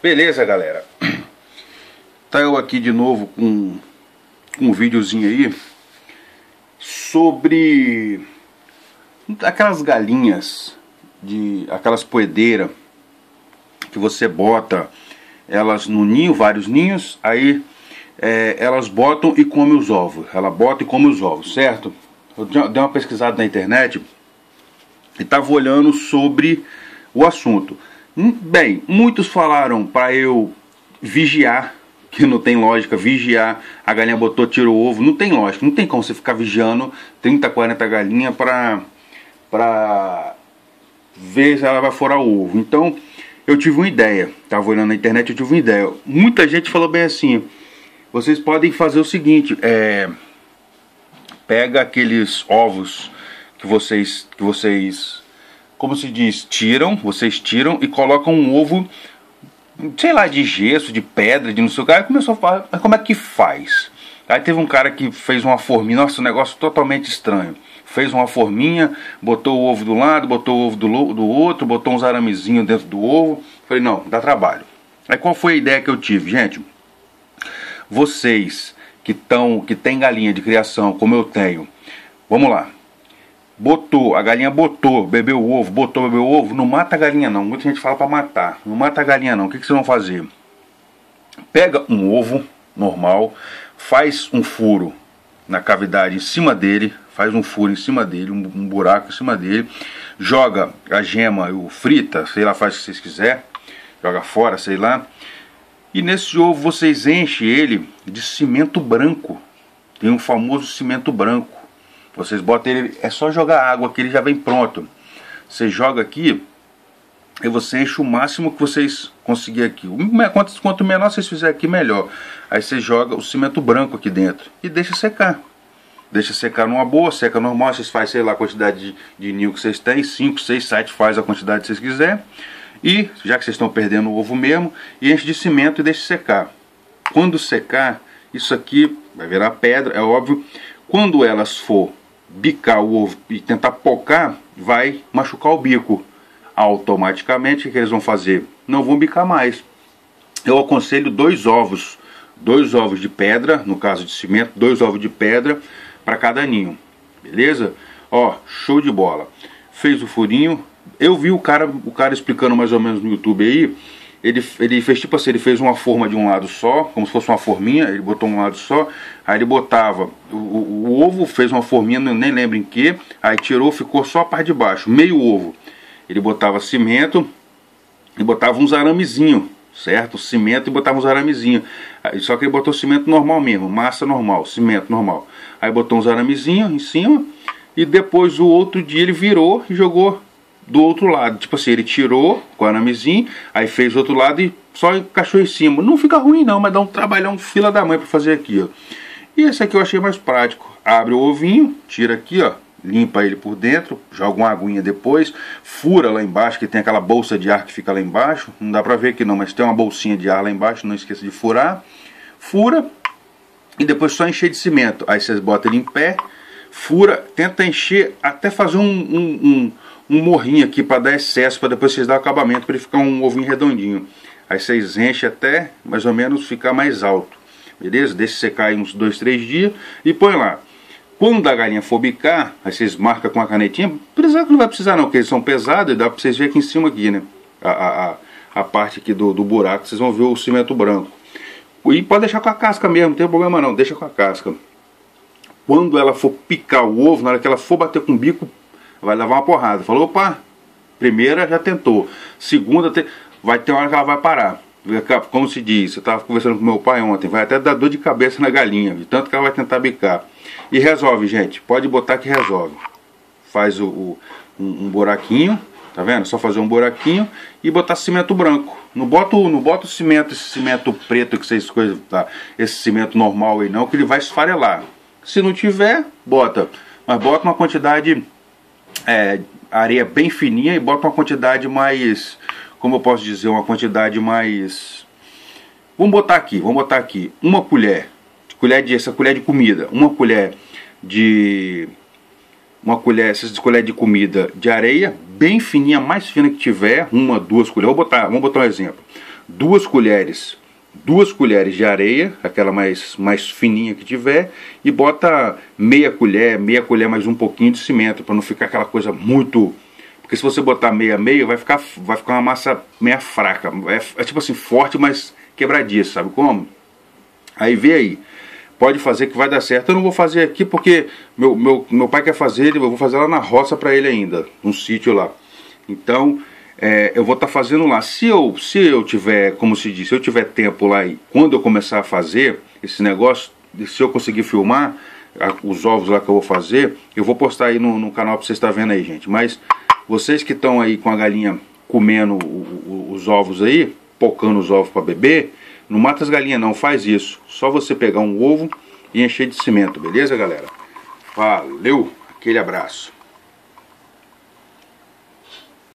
Beleza, galera. Tá eu aqui de novo com, um videozinho aí sobre aquelas galinhas de aquelas poedeiras que você bota elas no ninho, vários ninhos, aí é, elas botam e comem os ovos. Ela bota e come os ovos, certo? Eu dei uma pesquisada na internet e estava olhando sobre o assunto. Hum, bem, muitos falaram para eu vigiar, que não tem lógica, vigiar, a galinha botou, tirou o ovo, não tem lógica, não tem como você ficar vigiando 30, 40 galinhas para para ver se ela vai furar o ovo. Então, eu tive uma ideia, estava olhando na internet, eu tive uma ideia. Muita gente falou bem assim, vocês podem fazer o seguinte, é, pega aqueles ovos que vocês, que vocês como se diz, tiram, vocês tiram e colocam um ovo, sei lá, de gesso, de pedra, de não sei o que. Aí começou a falar, mas como é que faz? Aí teve um cara que fez uma forminha, nossa, um negócio totalmente estranho. Fez uma forminha, botou o ovo do lado, botou o ovo do, do outro, botou uns aramezinhos dentro do ovo. Falei, não, dá trabalho. Aí qual foi a ideia que eu tive? Gente, vocês que, tão, que tem galinha de criação, como eu tenho, vamos lá botou, a galinha botou, bebeu o ovo, botou, bebeu o ovo, não mata a galinha não. Muita gente fala para matar. Não mata a galinha não. O que, que vocês vão fazer? Pega um ovo normal, faz um furo na cavidade em cima dele, faz um furo em cima dele, um, um buraco em cima dele, joga a gema, o frita, sei lá, faz o que vocês quiser, joga fora, sei lá. E nesse ovo vocês enchem ele de cimento branco. Tem um famoso cimento branco vocês botam ele, é só jogar água que ele já vem pronto. Você joga aqui e você enche o máximo que vocês conseguir aqui. Quanto, quanto menor vocês fizerem aqui, melhor. Aí você joga o cimento branco aqui dentro e deixa secar. Deixa secar numa boa, seca normal, vocês fazem, sei lá, a quantidade de, de ninho que vocês têm, 5, 6, 7, faz a quantidade que vocês quiserem. E, já que vocês estão perdendo o ovo mesmo, enche de cimento e deixa secar. Quando secar, isso aqui vai virar pedra, é óbvio. Quando elas for bicar o ovo e tentar pocar, vai machucar o bico. Automaticamente, o que eles vão fazer? Não vão bicar mais. Eu aconselho dois ovos, dois ovos de pedra, no caso de cimento, dois ovos de pedra para cada ninho, beleza? Ó, show de bola. Fez o furinho. Eu vi o cara, o cara explicando mais ou menos no YouTube aí ele, ele fez tipo assim, ele fez uma forma de um lado só, como se fosse uma forminha, ele botou um lado só, aí ele botava, o, o, o ovo fez uma forminha, nem lembro em que, aí tirou, ficou só a parte de baixo, meio ovo. Ele botava cimento e botava uns aramezinhos, certo? Cimento e botava uns aramezinhos. Só que ele botou cimento normal mesmo, massa normal, cimento normal. Aí botou uns aramezinhos em cima e depois o outro dia ele virou e jogou do outro lado. Tipo assim, ele tirou com o aramezinho, aí fez o outro lado e só encaixou em cima. Não fica ruim não, mas dá um trabalhão fila da mãe para fazer aqui, ó. E esse aqui eu achei mais prático. Abre o ovinho, tira aqui, ó. Limpa ele por dentro, joga uma aguinha depois, fura lá embaixo, que tem aquela bolsa de ar que fica lá embaixo. Não dá pra ver aqui não, mas tem uma bolsinha de ar lá embaixo, não esqueça de furar. Fura e depois só encher de cimento. Aí vocês botam ele em pé, fura, tenta encher até fazer um, um, um um morrinho aqui para dar excesso, para depois vocês dar acabamento, para ele ficar um ovinho redondinho. Aí vocês enchem até mais ou menos ficar mais alto. Beleza? Deixa secar aí uns 2, 3 dias e põe lá. Quando a galinha for bicar, aí vocês marcam com a canetinha. Precisar que não vai precisar não, porque eles são pesados e dá para vocês verem aqui em cima aqui, né? A, a, a parte aqui do, do buraco, vocês vão ver o cimento branco. E pode deixar com a casca mesmo, não tem problema não, deixa com a casca. Quando ela for picar o ovo, na hora que ela for bater com o bico, vai levar uma porrada. Falou, opa, primeira já tentou, segunda te... vai ter hora que ela vai parar. Como se diz, eu estava conversando com meu pai ontem, vai até dar dor de cabeça na galinha, de tanto que ela vai tentar bicar. E resolve, gente, pode botar que resolve. Faz o, o um, um, buraquinho, tá vendo? Só fazer um buraquinho e botar cimento branco. Não bota, não bota o cimento, esse cimento preto que vocês coisas, tá? Esse cimento normal aí não, que ele vai esfarelar. Se não tiver, bota. Mas bota uma quantidade é, areia bem fininha e bota uma quantidade mais, como eu posso dizer, uma quantidade mais... Vamos botar aqui, vamos botar aqui, uma colher, colher de, essa colher de comida, uma colher de... Uma colher, essas colher de comida de areia, bem fininha, mais fina que tiver, uma, duas colheres. Vou botar, vamos botar um exemplo. duas colheres duas colheres de areia, aquela mais, mais fininha que tiver, e bota meia colher, meia colher mais um pouquinho de cimento, para não ficar aquela coisa muito. Porque se você botar meia meia, vai ficar, vai ficar uma massa meia fraca. É, é tipo assim, forte, mas quebradiça, sabe como? Aí vê aí. Pode fazer que vai dar certo. Eu não vou fazer aqui porque meu, meu, meu pai quer fazer, eu vou fazer lá na roça para ele ainda, num sítio lá. Então, é, eu vou estar tá fazendo lá. Se eu, se eu tiver, como se diz, se eu tiver tempo lá e quando eu começar a fazer esse negócio, se eu conseguir filmar a, os ovos lá que eu vou fazer, eu vou postar aí no, no canal para vocês estar tá vendo aí, gente. Mas vocês que estão aí com a galinha comendo o, o, os ovos aí, pocando os ovos para beber, não mata as galinhas não, faz isso. Só você pegar um ovo e encher de cimento, beleza galera? Valeu, aquele abraço.